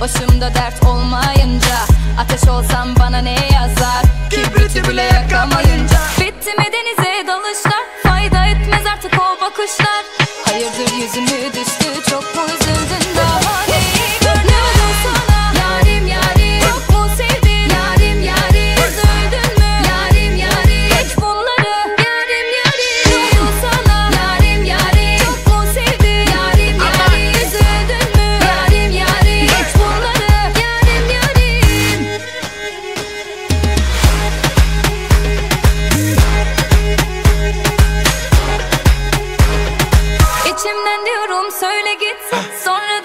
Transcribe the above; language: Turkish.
Yanımda dert olmayınca Ateş olsam bana ne yazar? Kibriti bile yakamayınca. Bitti mi denize dalışlar? Fayda etmez artık o bakışlar. Hayırdır yüzümü düştü Çok İçimden diyorum söyle gitsin Sonra